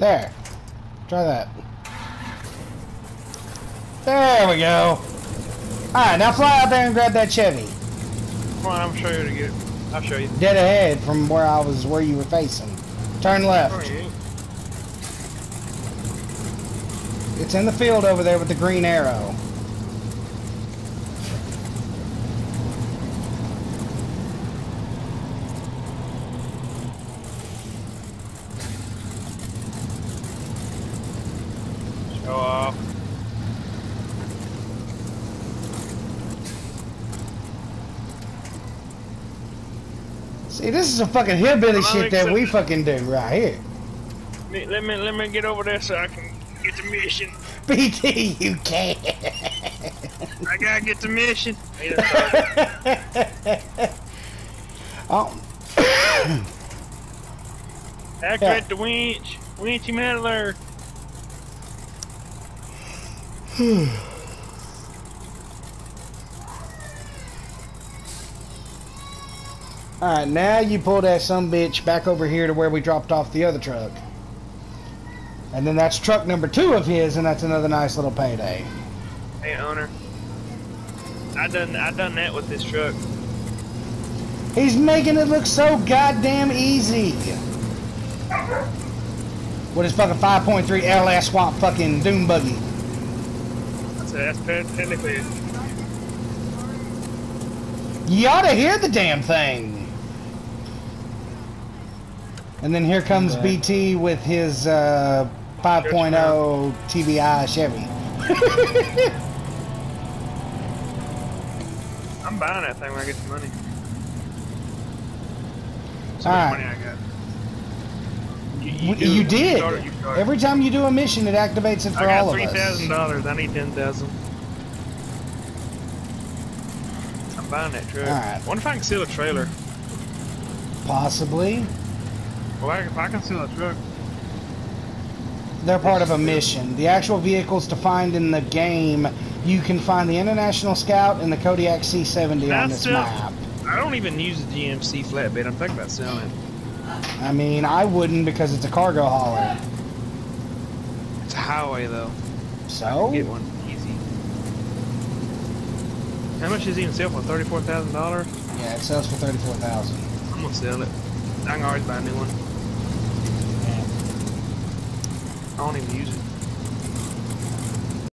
There. Try that. There we go. Alright, now fly out there and grab that Chevy. Come on, I'm sure you to get. I'll show you. Dead ahead from where I was, where you were facing. Turn left. It's in the field over there with the green arrow. Off. See, this is some fucking hillbilly shit that we fucking do right here. Me- Let me let me get over there so I can get the mission. BT, you can't. I gotta get the mission. Hey, that's all. oh, Activate the winch. Winchy meddler. Hmm. Alright, now you pull that some bitch back over here to where we dropped off the other truck. And then that's truck number two of his, and that's another nice little payday. Hey owner. I done I done that with this truck. He's making it look so goddamn easy. With his fucking 5.3 LS swamp fucking doom buggy. That's that's technically it. You ought to hear the damn thing. And then here comes Right. BT with his uh, 5.0 TBI Chevy. I'm buying that thing when I get the money. So All money I got. You, do you did. start it, you start it. Every time you do a mission, it activates it for I got all of us. thousand dollars. I need ten thousand. I'm buying that truck. Alright. Wonder if I can steal a trailer. Possibly. Well, I, if I can steal a truck, They're part of a mission. The actual vehicles to find in the game, you can find the International Scout and the Kodiak C70 on this map. I don't even use the GMC flatbed. I'm thinking about selling it. I mean, I wouldn't because it's a cargo hauler. It's a highway though. So? Get one easy. How much is he even sell for? Thirty-four thousand dollars. Yeah, it sells for 34000 I'm gonna sell it. I can always buy a new one. I don't even use it.